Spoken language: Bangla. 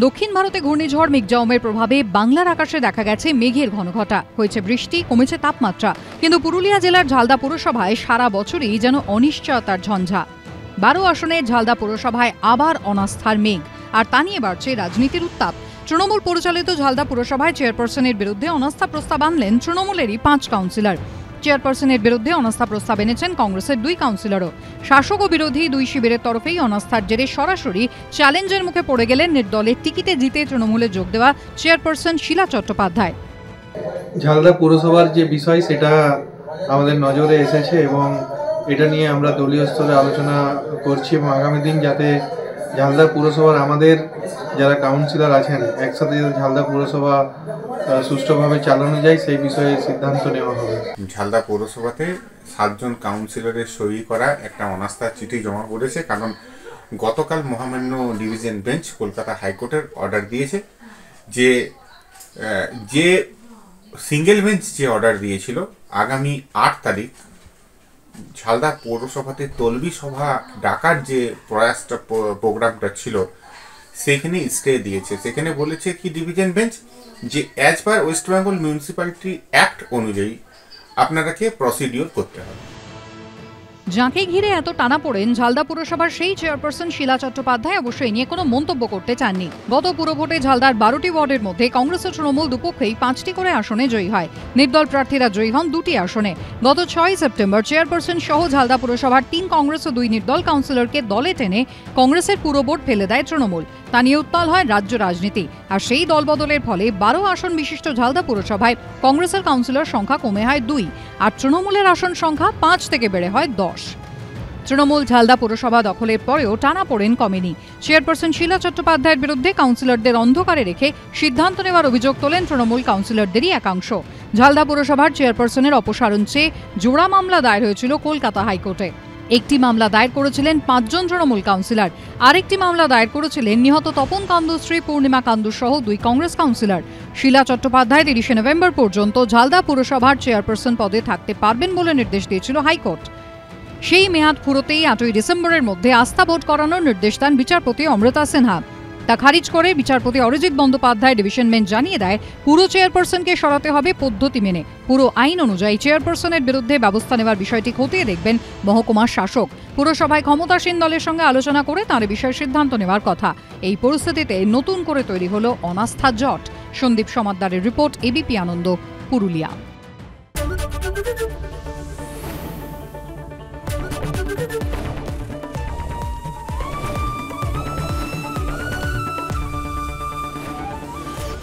দক্ষিণ ভারতে ঘূর্ণিঝড় মিগজাউমের প্রভাবে বাংলার আকাশে দেখা গেছে মেঘের ঘনঘটা। হয়েছে বৃষ্টি, কমেছে তাপমাত্রা। কিন্তু পুরুলিয়া জেলার ঝালদা পুরসভায় সারা বছরই যেন অনিশ্চয়তার ঝঞ্ঝা। বারো আসনের ঝালদা পুরসভায় আবার অনাস্থার মেঘ। আর তা নিয়ে বাড়ছে রাজনীতির উত্তাপ। তৃণমূল পরিচালিত ঝালদা পুরসভায় চেয়ারপারসনের বিরুদ্ধে অনাস্থা প্রস্তাব আনলেন তৃণমূলেরই পাঁচ কাউন্সিলর। চেয়ারপারসনের বিরুদ্ধে অনাস্থা প্রস্তাব এনেছেন কংগ্রেসের দুই কাউন্সিলরও। শাসক ও বিরোধী দুই শিবিরের তরফেই অনাস্থার জেরে সরাসরি চ্যালেঞ্জের মুখে পড়ে গেলেন নির্দলের টিকিটে জিতে তৃণমূলে যোগ দেওয়া চেয়ারপারসন শিলা চট্টোপাধ্যায়। ঝালদা পুরসভার যে বিষয়, সেটা আমাদের নজরে এসেছে এবং এটা নিয়ে আমরা দলীয় স্তরে আলোচনা করছি এবং আগামী দিন যাতে ঝালদা পুরসভার আমাদের যারা কাউন্সিলর আছেন, একসাথে ঝালদা পুরসভা সুষ্ঠুভাবে চালানো যায়, সেই বিষয়ে সিদ্ধান্ত নেওয়া হবে। ঝালদা পৌরসভাতে সাতজন কাউন্সিলরের সই করা একটা অনাস্থার চিঠি জমা পড়েছে, কারণ গতকাল মহামান্য ডিভিশন বেঞ্চ কলকাতা হাইকোর্টের অর্ডার দিয়েছে যে যে সিঙ্গেল বেঞ্চ যে অর্ডার দিয়েছিল, আগামী আট তারিখ ঝালদা পৌরসভাতে তলবি সভা ডাকার যে প্রয়াসটা প্রোগ্রামটা ছিল সেখানে স্টে দিয়েছে। সেখানে বলেছে কি ডিভিশন বেঞ্চ যে as per West Bengal municipality act অনুযায়ী আপনারাকে প্রসিডিওর করতে হবে। যাকে ঘিরে এত টানা পড়েন ঝালদা পুরসভার সেই চেয়ারপারসন শিলা চট্টোপাধ্যায় অবশ্য এই নিয়ে কোনো মন্তব্য করতে চাননি। গত পুরভোটে ঝালদার বারোটি ওয়ার্ডের মধ্যে কংগ্রেস ও তৃণমূল দুপক্ষেই পাঁচটি করে আসনে জয়ী হয়। নির্দল প্রার্থীরা জয়ী হন দুটি আসনে। গত ছয় সেপ্টেম্বর চেয়ারপারসন সহ ঝালদা পুরসভার তিন কংগ্রেস ও দুই নির্দল কাউন্সিলরকে দলে টেনে কংগ্রেসের পুরো বোর্ড ফেলে দেয় তৃণমূল। তা নিয়ে উত্তাল হয় রাজ্য রাজনীতি। আর সেই দলবদলের ফলে বারো আসন বিশিষ্ট ঝালদা পুরসভায় কংগ্রেসের কাউন্সিলর সংখ্যা কমে হয় দুই, আর তৃণমূলের আসন সংখ্যা পাঁচ থেকে বেড়ে হয় দশ। তৃণমূল ঝালদা পুরসভা দখলের পরেও টানা পড়েন কমেনি। চেয়ারপারসন শিলা চট্টোপাধ্যায়ের বিরুদ্ধে কাউন্সিলরদের অন্ধকারে রেখে সিদ্ধান্ত নেওয়ার অভিযোগ তোলেন তৃণমূল কাউন্সিলরদেরই একাংশ। ঝালদা পুরসভার চেয়ারপারসনের অপসারণ চেয়ে জোড়া মামলা দায়ের হয়েছিল কলকাতা হাইকোর্টে। একটি মামলা দায়ের করেছিলেন পাঁচজন তৃণমূল কাউন্সিলর। আরেকটি মামলা দায়ের করেছিলেন নিহত তপন কান্দু শ্রী পূর্ণিমা কান্দু সহ দুই কংগ্রেস কাউন্সিলর। শিলা চট্টোপাধ্যায় তিরিশে নভেম্বর পর্যন্ত ঝালদা পুরসভার চেয়ারপারসন পদে থাকতে পারবেন বলে নির্দেশ দিয়েছিল হাইকোর্ট। সেই মেয়াদ ফুরোতেই আটই ডিসেম্বরের মধ্যে আস্থা ভোট করানোর নির্দেশ দেন বিচারপতি অমৃতা সিনহা। তা খারিজ করে বিচারপতি অরিজিৎ বন্দ্যোপাধ্যায় ডিভিশন বেঞ্চ জানিয়ে দেয়, পুরো চেয়ারপারসনকে সরাতে হবে পদ্ধতি মেনে। পুরো আইন অনুযায়ী চেয়ারপারসনের বিরুদ্ধে ব্যবস্থা নেওয়ার বিষয়টি খতিয়ে দেখবেন মহকুমার শাসক। পুরসভায় ক্ষমতাসীন দলের সঙ্গে আলোচনা করে তার বিষয়ে সিদ্ধান্ত নেওয়ার কথা। এই পরিস্থিতিতে নতুন করে তৈরি হল অনাস্থা জট। Sandip সমাদ্দারের report ABP Ananda, Purulia.